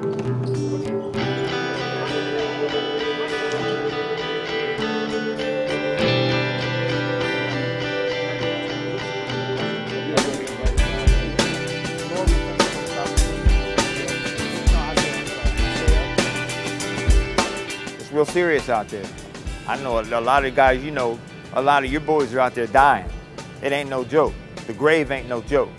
It's real serious out there. I know a, a lot of guys, you know, a lot of your boys are out there dying. It ain't no joke. The grave ain't no joke.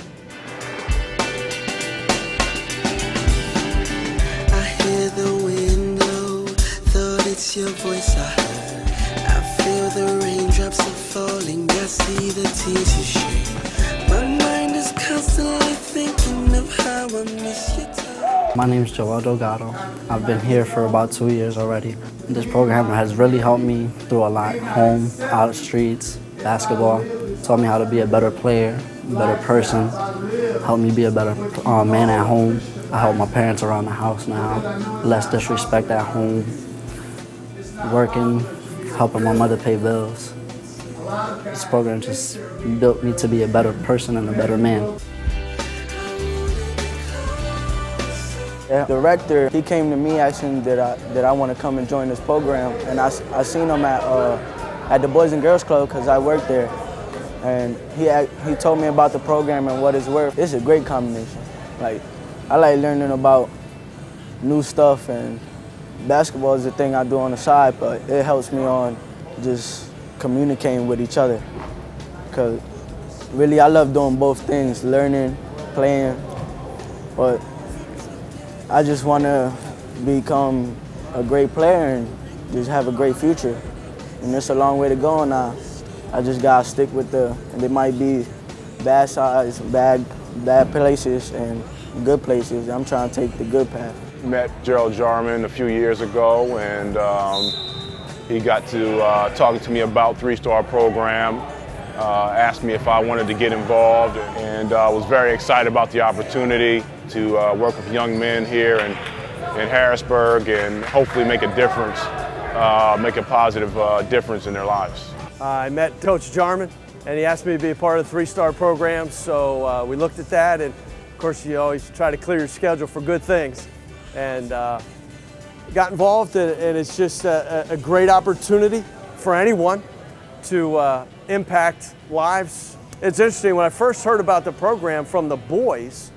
It's your voice I heard. I feel the raindrops are falling, I see the tears you shed. My mind is constantly thinking of how I miss touch. My name is Joel Delgado. I've been here for about two years already. This program has really helped me through a lot. Home, out the streets, basketball. Taught me how to be a better player, better person. Helped me be a better uh, man at home. I help my parents around the house now. Less disrespect at home. Working, helping my mother pay bills. This program just built me to be a better person and a better man. The director, he came to me asking that I, that I want to come and join this program, and I, I seen him at, uh, at the Boys and Girls Club because I worked there, and he, he told me about the program and what it's worth. It's a great combination. Like, I like learning about new stuff, and basketball is the thing I do on the side, but it helps me on just communicating with each other. Because really, I love doing both things, learning, playing, but I just want to become a great player and just have a great future. And it's a long way to go now. I just gotta stick with the, and there might be bad sides, bad, bad places and good places. I'm trying to take the good path. Met Gerald Jarman a few years ago, and um, he got to uh, talking to me about Three Star Program. Uh, asked me if I wanted to get involved, and uh, was very excited about the opportunity to uh, work with young men here in, in Harrisburg and hopefully make a difference, uh, make a positive uh, difference in their lives. I met Coach Jarman, and he asked me to be a part of the three-star program, so we looked at that, and of course you always try to clear your schedule for good things, and uh, got involved, and, and it's just a, a great opportunity for anyone to uh, impact lives. It's interesting, when I first heard about the program from the boys,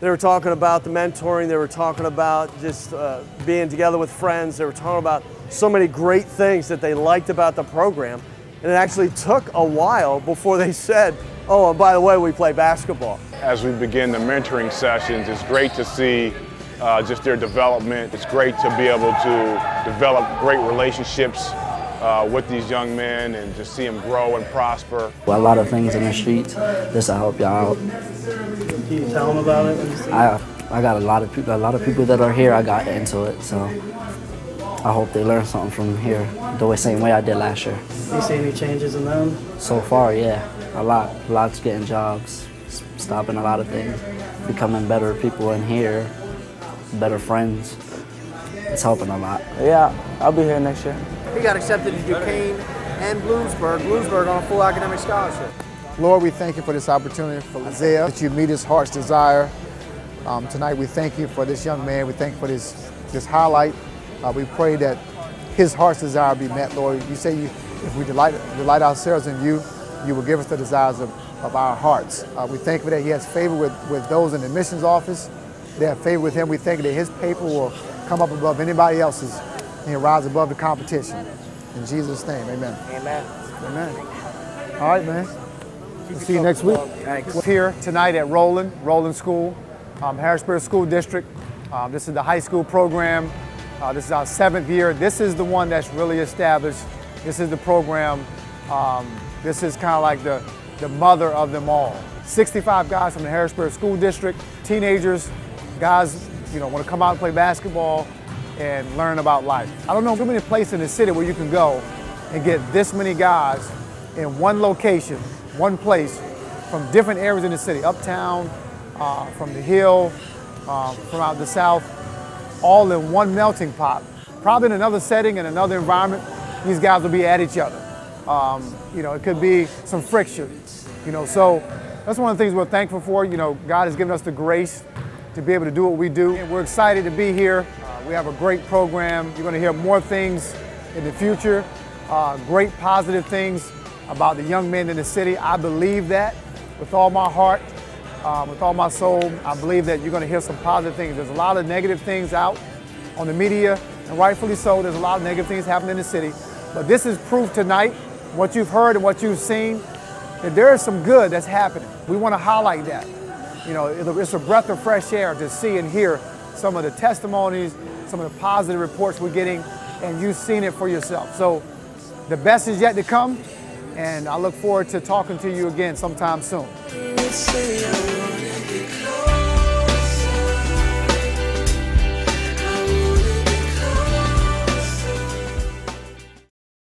they were talking about the mentoring, they were talking about just uh, being together with friends, they were talking about so many great things that they liked about the program. And it actually took a while before they said, oh, and by the way, we play basketball. As we begin the mentoring sessions, it's great to see uh, just their development. It's great to be able to develop great relationships uh, with these young men and just see them grow and prosper. A lot of things in the streets. This will help y'all out. Can you tell them about it when you see I I got a lot of people a lot of people that are here I got into it so I hope they learn something from here the way same way I did last year. you see any changes in them? So far, yeah, a lot. Lots getting jobs, stopping a lot of things, becoming better people in here, better friends. It's helping a lot. Yeah, I'll be here next year. He got accepted to Duquesne and Bloomsburg, Bloomsburg on a full academic scholarship. Lord, we thank you for this opportunity for Isaiah, that you meet his heart's desire. Um, tonight, we thank you for this young man. We thank you for this, this highlight. Uh, we pray that his heart's desire be met, Lord. You say you, if we delight, delight ourselves in you, you will give us the desires of, of our hearts. Uh, we thank you that he has favor with, with those in the missions office. They have favor with him. We thank you that his paper will come up above anybody else's and he'll rise above the competition. In Jesus' name, amen. Amen. Amen. All right, man. We'll see you next week. Thanks. We're here tonight at Rowland, Rowland School, um, Harrisburg School District. Um, this is the high school program. Uh, this is our seventh year. This is the one that's really established. This is the program. Um, this is kind of like the, the mother of them all. 65 guys from the Harrisburg School District, teenagers, guys, you know, want to come out and play basketball and learn about life. I don't know too many places in the city where you can go and get this many guys in one location, one place, from different areas in the city, uptown, uh, from the hill, um, from out the south, all in one melting pot. Probably in another setting, in another environment, these guys will be at each other. Um, you know, it could be some friction. You know, so that's one of the things we're thankful for. You know, God has given us the grace to be able to do what we do. And we're excited to be here. Uh, we have a great program. You're going to hear more things in the future, uh, great positive things about the young men in the city. I believe that with all my heart, um, with all my soul. I believe that you're going to hear some positive things. There's a lot of negative things out on the media, and rightfully so. There's a lot of negative things happening in the city. But this is proof tonight, what you've heard and what you've seen, that there is some good that's happening. We want to highlight that. You know, it's a breath of fresh air to see and hear some of the testimonies, some of the positive reports we're getting, and you've seen it for yourself. So the best is yet to come, and I look forward to talking to you again sometime soon.